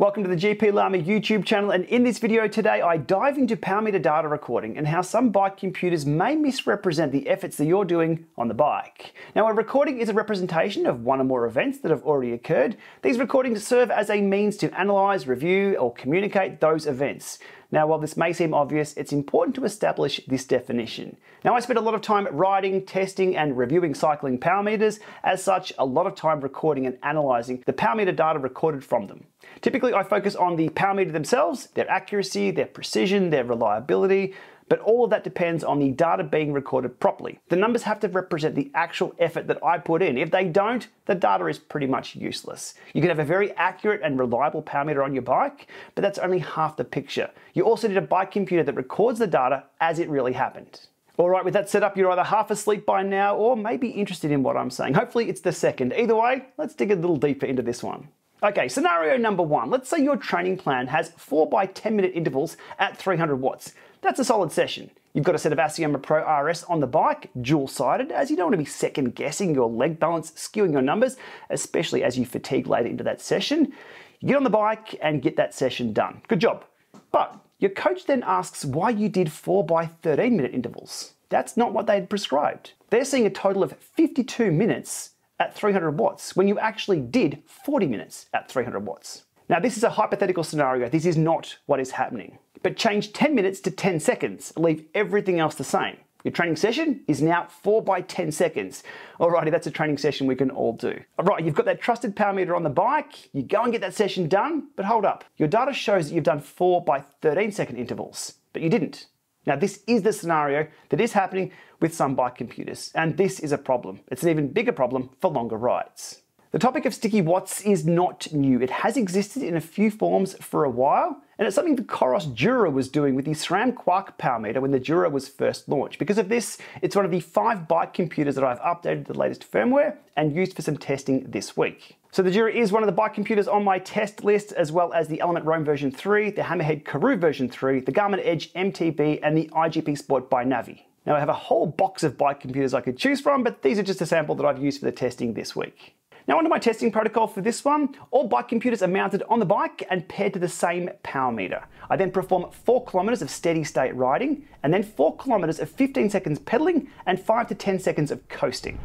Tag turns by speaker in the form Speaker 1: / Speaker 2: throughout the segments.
Speaker 1: Welcome to the GPLama YouTube channel and in this video today I dive into power meter data recording and how some bike computers may misrepresent the efforts that you're doing on the bike. Now a recording is a representation of one or more events that have already occurred. These recordings serve as a means to analyse, review or communicate those events. Now, while this may seem obvious, it's important to establish this definition. Now, I spent a lot of time riding, testing, and reviewing cycling power meters. As such, a lot of time recording and analysing the power meter data recorded from them. Typically, I focus on the power meter themselves, their accuracy, their precision, their reliability, but all of that depends on the data being recorded properly. The numbers have to represent the actual effort that I put in. If they don't, the data is pretty much useless. You can have a very accurate and reliable power meter on your bike, but that's only half the picture. You also need a bike computer that records the data as it really happened. All right, with that set up, you're either half asleep by now or maybe interested in what I'm saying. Hopefully it's the second. Either way, let's dig a little deeper into this one. Okay, scenario number one. Let's say your training plan has 4 by 10 minute intervals at 300 watts. That's a solid session. You've got a set of Assioma Pro RS on the bike, dual-sided, as you don't want to be second guessing your leg balance, skewing your numbers, especially as you fatigue later into that session. You get on the bike and get that session done. Good job. But your coach then asks why you did 4 by 13 minute intervals. That's not what they'd prescribed. They're seeing a total of 52 minutes at 300 watts when you actually did 40 minutes at 300 watts. Now, this is a hypothetical scenario. This is not what is happening. But change 10 minutes to 10 seconds, leave everything else the same. Your training session is now 4 by 10 seconds. Alrighty, that's a training session we can all do. Alright, you've got that trusted power meter on the bike, you go and get that session done, but hold up. Your data shows that you've done 4 by 13 second intervals, but you didn't. Now, this is the scenario that is happening with some bike computers, and this is a problem. It's an even bigger problem for longer rides. The topic of sticky watts is not new. It has existed in a few forms for a while, and it's something the Coros Dura was doing with the SRAM Quarq power meter when the Dura was first launched. Because of this, it's one of the five bike computers that I've updated to the latest firmware and used for some testing this week. So the Dura is one of the bike computers on my test list, as well as the Element Roam version 3, the Hammerhead Karoo version 3, the Garmin Edge MTB, and the iGPSport BiNavi. Now I have a whole box of bike computers I could choose from, but these are just a sample that I've used for the testing this week. Now onto my testing protocol for this one. All bike computers are mounted on the bike and paired to the same power meter. I then perform 4 kilometers of steady state riding and then 4 kilometers of 15 seconds pedaling and 5 to 10 seconds of coasting.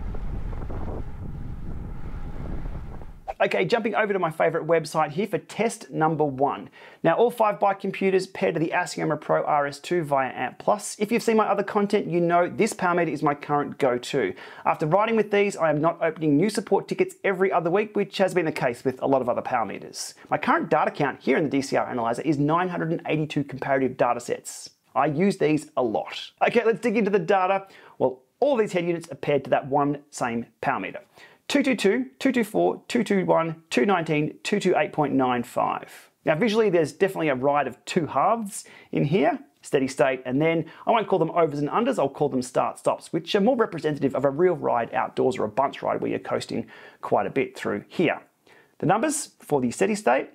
Speaker 1: Okay, jumping over to my favorite website here for test number one. Now, all five bike computers paired to the Assioma Pro RS2 via ANT Plus. If you've seen my other content, you know this power meter is my current go-to. After riding with these, I am not opening new support tickets every other week, which has been the case with a lot of other power meters. My current data count here in the DCR Analyzer is 982 comparative data sets. I use these a lot. Okay, let's dig into the data. Well, all these head units are paired to that one same power meter. 222, 224, 221, 219, 228.95. Now visually there's definitely a ride of two halves in here, steady state, and then I won't call them overs and unders, I'll call them start stops, which are more representative of a real ride outdoors or a bunch ride where you're coasting quite a bit through here. The numbers for the steady state,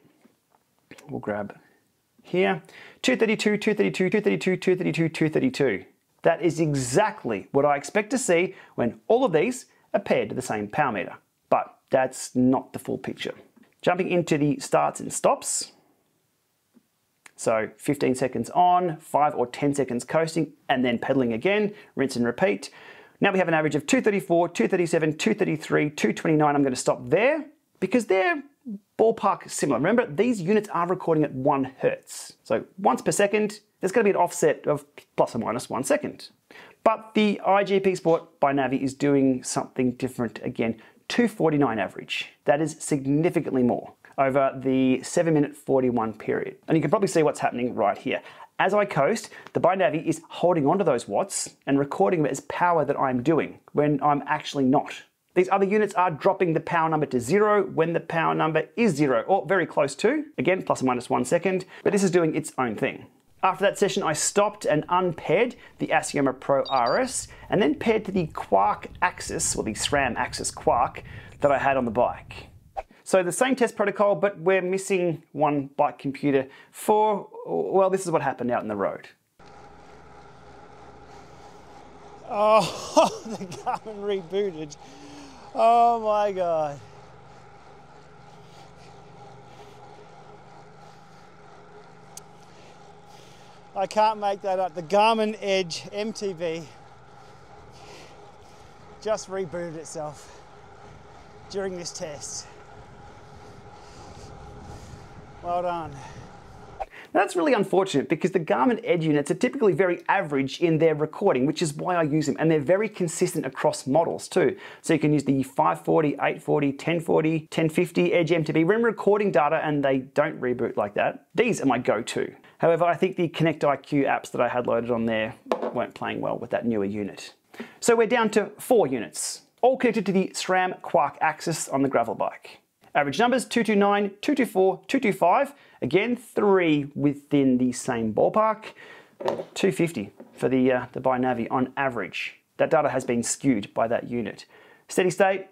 Speaker 1: we'll grab here, 232, 232, 232, 232, 232. That is exactly what I expect to see when all of these paired to the same power meter. But that's not the full picture. Jumping into the starts and stops. So 15 seconds on, 5 or 10 seconds coasting, and then pedaling again, rinse and repeat. Now we have an average of 234, 237, 233, 229. I'm going to stop there because they're ballpark similar. Remember, these units are recording at 1 hertz. So once per second, there's going to be an offset of plus or minus 1 second. But the iGPSport BiNavi is doing something different again. 249 average. That is significantly more over the 7 minute 41 period. And you can probably see what's happening right here. As I coast, the BiNavi is holding onto those watts and recording them as power that I'm doing when I'm actually not. These other units are dropping the power number to zero when the power number is zero, or very close to, again, plus or minus one second, but this is doing its own thing. After that session, I stopped and unpaired the Assioma Pro RS and then paired to the Quarq AXS, or the SRAM AXS Quarq, that I had on the bike. So the same test protocol, but we're missing one bike computer for, well, this is what happened out in the road.
Speaker 2: Oh, the Garmin rebooted. Oh my God. I can't make that up. The Garmin Edge MTB just rebooted itself during this test. Well done.
Speaker 1: Now, That's really unfortunate because the Garmin Edge units are typically very average in their recording, which is why I use them, and they're very consistent across models too. So you can use the 540, 840, 1040, 1050 Edge MTB when recording data and they don't reboot like that. These are my go-to. However, I think the Connect IQ apps that I had loaded on there weren't playing well with that newer unit. So we're down to four units, all connected to the SRAM Quarq AXS on the gravel bike. Average numbers 229, 224, 225. Again, three within the same ballpark. 250 for the, uh, the Binavi on average. That data has been skewed by that unit. Steady state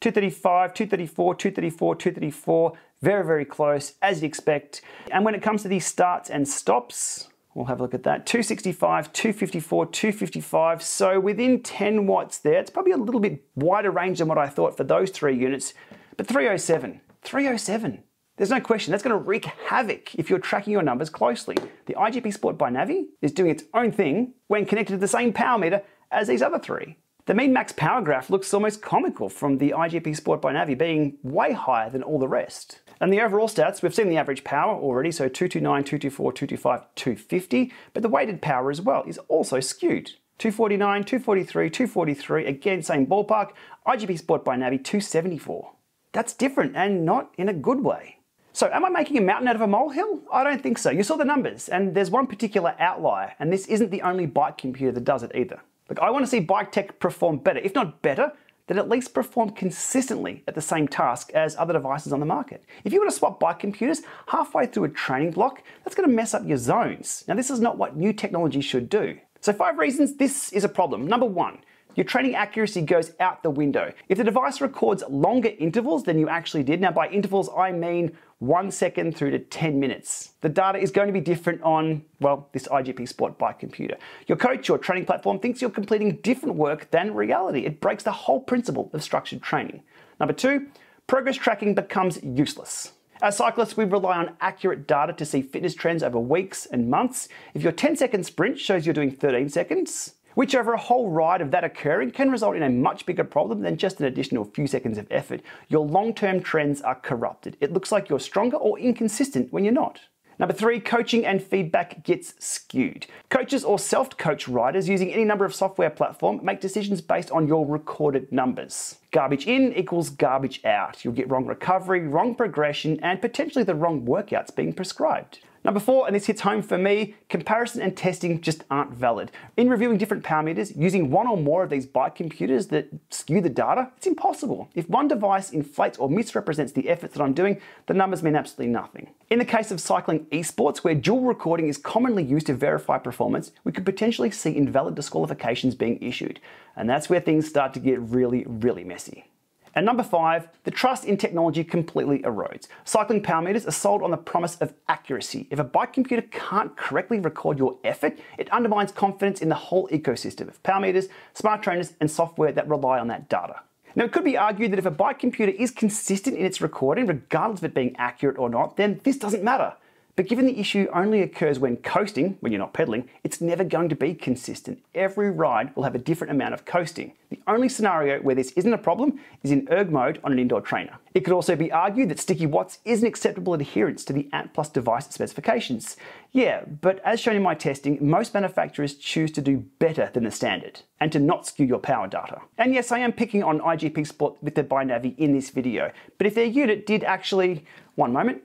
Speaker 1: 235, 234, 234, 234. Very, very close as you'd expect. And when it comes to these starts and stops, We'll have a look at that. 265, 254, 255. So within 10 watts there, it's probably a little bit wider range than what I thought for those three units. But 307, 307. There's no question, that's going to wreak havoc if you're tracking your numbers closely. The iGPSport BiNavi is doing its own thing when connected to the same power meter as these other three. The mean max power graph looks almost comical from the iGPSport BiNavi being way higher than all the rest. And the overall stats, we've seen the average power already, so 229, 224, 225, 250, but the weighted power as well is also skewed. 249, 243, 243, again, same ballpark. iGPSport BiNavi, 274. That's different and not in a good way. So am I making a mountain out of a molehill? I don't think so. You saw the numbers and there's one particular outlier and this isn't the only bike computer that does it either. Look, I want to see bike tech perform better, if not better, then at least perform consistently at the same task as other devices on the market. If you were to swap bike computers halfway through a training block, that's going to mess up your zones. Now this is not what new technology should do. So five reasons this is a problem. Number one, your training accuracy goes out the window. If the device records longer intervals than you actually did, now by intervals I mean one second through to 10 minutes, the data is going to be different on, well, this iGPSport bike computer. Your coach or training platform thinks you're completing different work than reality. It breaks the whole principle of structured training. Number two, progress tracking becomes useless. As cyclists, we rely on accurate data to see fitness trends over weeks and months. If your 10 second sprint shows you're doing 13 seconds, which over a whole ride of that occurring can result in a much bigger problem than just an additional few seconds of effort. Your long-term trends are corrupted. It looks like you're stronger or inconsistent when you're not. Number three, coaching and feedback gets skewed. Coaches or self-coach riders using any number of software platform make decisions based on your recorded numbers. Garbage in equals garbage out. You'll get wrong recovery, wrong progression, and potentially the wrong workouts being prescribed. Number four, and this hits home for me, comparison and testing just aren't valid. In reviewing different power meters, using one or more of these bike computers that skew the data, it's impossible. If one device inflates or misrepresents the efforts that I'm doing, the numbers mean absolutely nothing. In the case of cycling esports, where dual recording is commonly used to verify performance, we could potentially see invalid disqualifications being issued. And that's where things start to get really, really messy. And number five, the trust in technology completely erodes. Cycling power meters are sold on the promise of accuracy. If a bike computer can't correctly record your effort, it undermines confidence in the whole ecosystem of power meters, smart trainers, and software that rely on that data. Now, it could be argued that if a bike computer is consistent in its recording, regardless of it being accurate or not, then this doesn't matter. But given the issue only occurs when coasting, when you're not pedaling, it's never going to be consistent. Every ride will have a different amount of coasting. The only scenario where this isn't a problem is in erg mode on an indoor trainer. It could also be argued that sticky watts is an acceptable adherence to the Ant Plus device specifications. Yeah, but as shown in my testing, most manufacturers choose to do better than the standard and to not skew your power data. And yes, I am picking on iGPSport with the Binavi in this video, but if their unit did actually, one moment,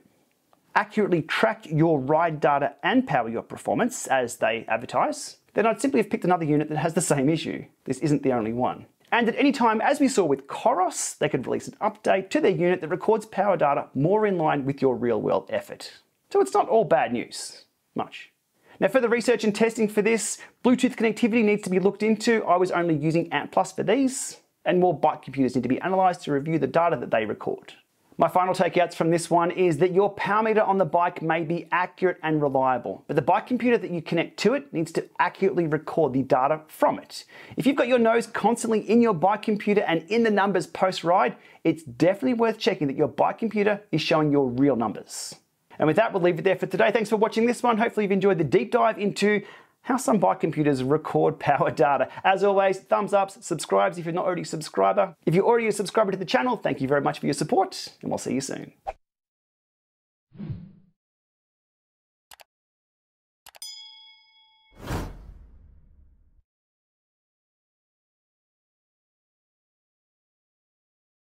Speaker 1: accurately track your ride data and power your performance as they advertise, then I'd simply have picked another unit that has the same issue. This isn't the only one. And at any time, as we saw with Coros, they could release an update to their unit that records power data more in line with your real world effort. So it's not all bad news. Much. Now further research and testing for this, Bluetooth connectivity needs to be looked into. I was only using Ant Plus for these, and more bike computers need to be analysed to review the data that they record. My final takeouts from this one is that your power meter on the bike may be accurate and reliable, but the bike computer that you connect to it needs to accurately record the data from it. If you've got your nose constantly in your bike computer and in the numbers post ride, it's definitely worth checking that your bike computer is showing your real numbers. And with that, we'll leave it there for today. Thanks for watching this one. Hopefully, you've enjoyed the deep dive into how some bike computers record power data. As always, thumbs ups, subscribes if you're not already a subscriber. If you're already a subscriber to the channel, thank you very much for your support, and we'll see you soon.